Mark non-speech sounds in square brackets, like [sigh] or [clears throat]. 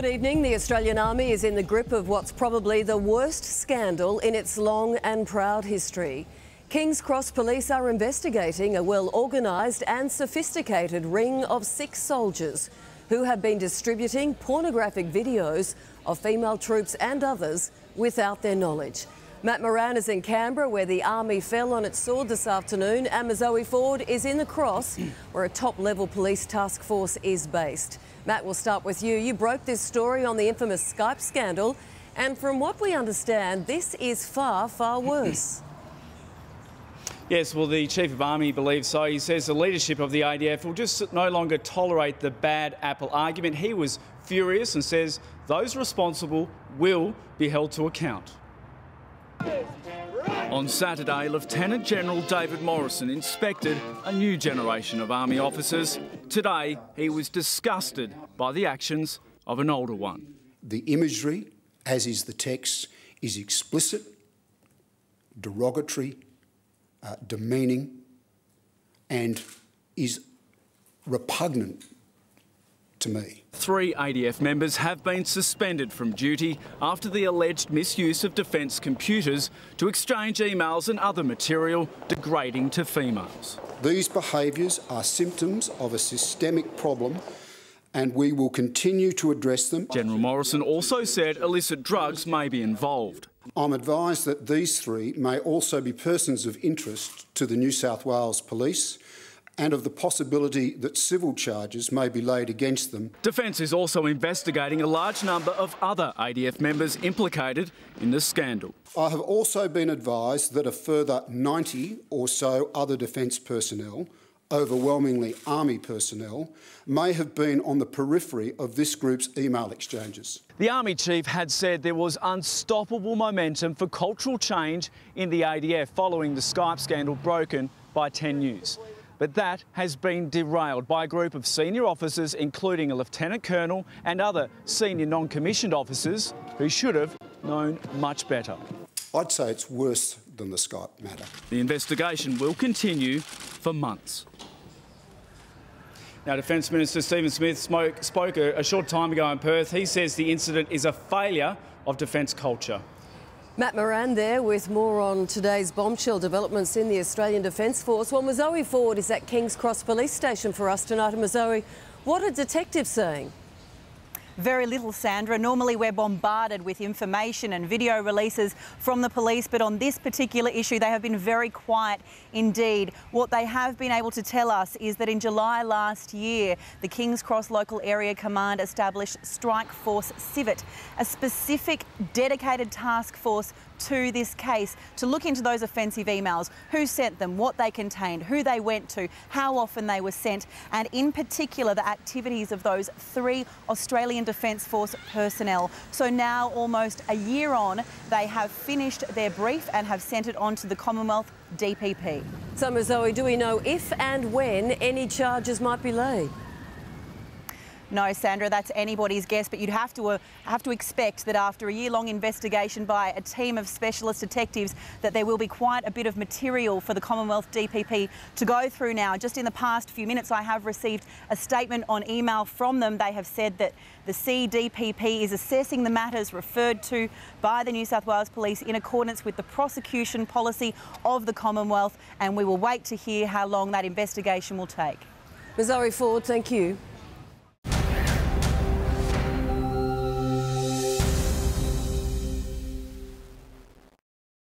Good evening. The Australian Army is in the grip of what's probably the worst scandal in its long and proud history. King's Cross Police are investigating a well organised and sophisticated ring of six soldiers who have been distributing pornographic videos of female troops and others without their knowledge. Matt Moran is in Canberra, where the Army fell on its sword this afternoon, and Zoe Ford is in the Cross, [clears throat] where a top level police task force is based. Matt, we'll start with you. You broke this story on the infamous Skype scandal, and from what we understand, this is far, far worse. [clears throat] Yes, well, the Chief of Army believes so. He says the leadership of the ADF will just no longer tolerate the bad apple argument. He was furious and says those responsible will be held to account. On Saturday, Lieutenant General David Morrison inspected a new generation of Army officers. Today, he was disgusted by the actions of an older one. The imagery, as is the text, is explicit, derogatory, uh, demeaning, and is repugnant to me. Three ADF members have been suspended from duty after the alleged misuse of defence computers to exchange emails and other material degrading to females. These behaviours are symptoms of a systemic problem and we will continue to address them. General Morrison also said illicit drugs may be involved. I'm advised that these three may also be persons of interest to the New South Wales Police and of the possibility that civil charges may be laid against them. Defence is also investigating a large number of other ADF members implicated in the scandal. I have also been advised that a further 90 or so other Defence personnel overwhelmingly Army personnel, may have been on the periphery of this group's email exchanges. The Army Chief had said there was unstoppable momentum for cultural change in the ADF following the Skype scandal broken by 10 News. But that has been derailed by a group of senior officers, including a lieutenant colonel and other senior non commissioned officers who should have known much better. I'd say it's worse than the Skype matter. The investigation will continue for months. Now, Defence Minister Stephen Smith spoke, a short time ago in Perth. He says the incident is a failure of defence culture. Matt Moran there with more on today's bombshell developments in the Australian Defence Force. Well, Mazoe Ford is at King's Cross Police Station for us tonight. And Mazoe, what are detectives saying? Very little, Sandra. Normally we're bombarded with information and video releases from the police, but on this particular issue, they have been very quiet indeed. What they have been able to tell us is that in July last year, the King's Cross Local Area Command established Strike Force Civet, a specific dedicated task force to this case to look into those offensive emails, who sent them, what they contained, who they went to, how often they were sent, and in particular the activities of those three Australian Defence Force personnel. So now, almost a year on, they have finished their brief and have sent it on to the Commonwealth DPP. So, Zoe, do we know if and when any charges might be laid? No, Sandra, that's anybody's guess, but you'd have to uh, have to expect that after a year-long investigation by a team of specialist detectives that there will be quite a bit of material for the Commonwealth DPP to go through now. Just in the past few minutes, I have received a statement on email from them. They have said that the CDPP is assessing the matters referred to by the New South Wales Police in accordance with the prosecution policy of the Commonwealth, and we will wait to hear how long that investigation will take. Mazoe Ford, thank you.